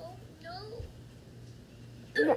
oh, no. No.